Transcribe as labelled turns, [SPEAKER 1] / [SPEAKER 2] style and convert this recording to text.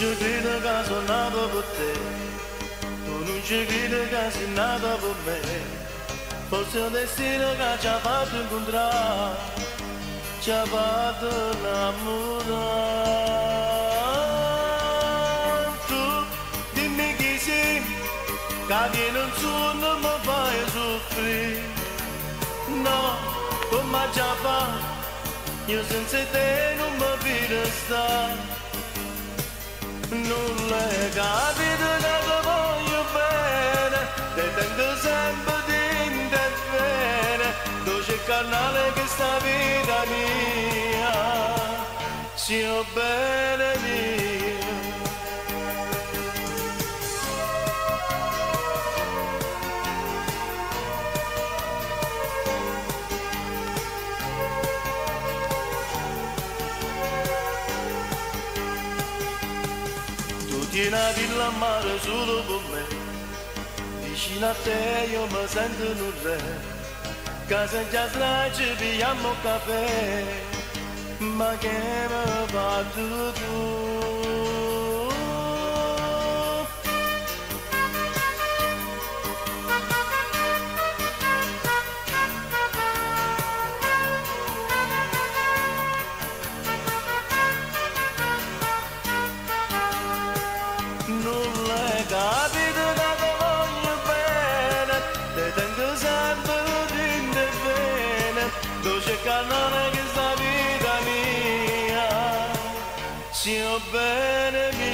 [SPEAKER 1] non ci credo che sono nato per te. Tu non ci credo che sei nato per me. Forse il destino che ci ha fatto incontrare Ci ha fatto innamorare Tu dimmi chi sei Che viene un suono mi fai soffrire. No, come già fa Io senza te non mi vedo stare l'hai capito che ti voglio bene. Te tengo sempre dentro e bene. Dolce canale che sta vita mia. Sia bene Scutina din la mare solo bombe Vicino a te io mi sento un re Casa già strage beviamo caffè Ma che me va tutto till burning